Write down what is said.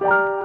Bye.